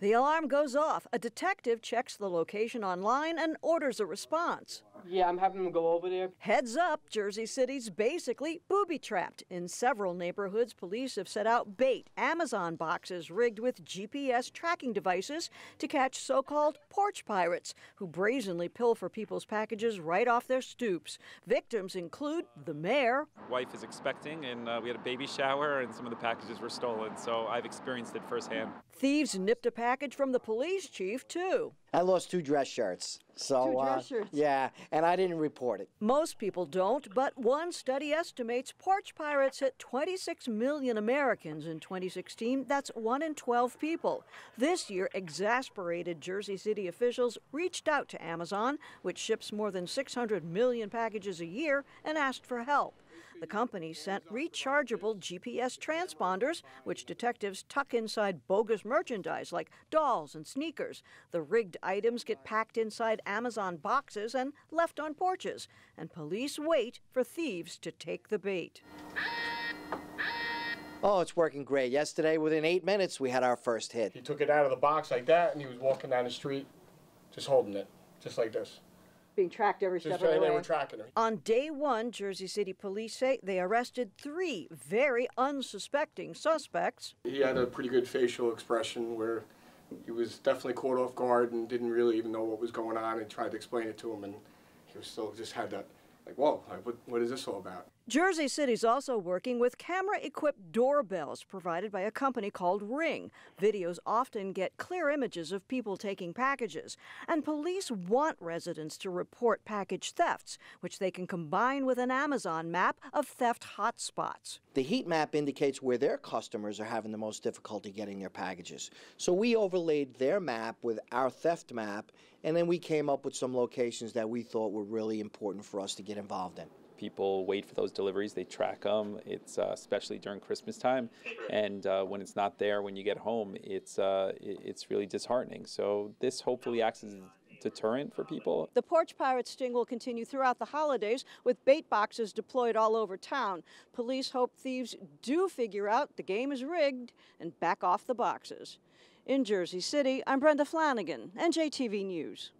The alarm goes off. A detective checks the location online and orders a response. Yeah, I'm having them go over there. Heads up, Jersey City's basically booby trapped. In several neighborhoods, police have set out bait Amazon boxes rigged with GPS tracking devices to catch so called porch pirates who brazenly pilfer people's packages right off their stoops. Victims include the mayor. Wife is expecting, and uh, we had a baby shower, and some of the packages were stolen, so I've experienced it firsthand. Thieves nipped a package from the police chief, too. I lost two dress shirts. So, Two dress uh, shirts. yeah, and I didn't report it. Most people don't, but one study estimates porch pirates hit 26 million Americans in 2016. That's 1 in 12 people. This year, exasperated Jersey City officials reached out to Amazon, which ships more than 600 million packages a year, and asked for help. The company sent rechargeable GPS transponders, which detectives tuck inside bogus merchandise like dolls and sneakers. The rigged items get packed inside Amazon boxes and left on porches, and police wait for thieves to take the bait. Oh, it's working great. Yesterday, within eight minutes, we had our first hit. He took it out of the box like that, and he was walking down the street, just holding it, just like this. Being tracked every Just step of the and they way. were tracking her. On day one, Jersey City police say they arrested three very unsuspecting suspects. He had a pretty good facial expression where he was definitely caught off guard and didn't really even know what was going on and tried to explain it to him, and he was still just had that like, whoa, like, what, what is this all about? Jersey City's also working with camera equipped doorbells provided by a company called Ring. Videos often get clear images of people taking packages, and police want residents to report package thefts, which they can combine with an Amazon map of theft hotspots. The heat map indicates where their customers are having the most difficulty getting their packages. So we overlaid their map with our theft map, and then we came up with some locations that we thought were really important for us to get involved in. People wait for those deliveries, they track them. It's uh, especially during Christmas time, and uh, when it's not there when you get home, it's uh, it's really disheartening. So this hopefully acts as a deterrent for people. The porch pirate sting will continue throughout the holidays with bait boxes deployed all over town. Police hope thieves do figure out the game is rigged and back off the boxes. In Jersey City, I'm Brenda Flanagan, NJTV News.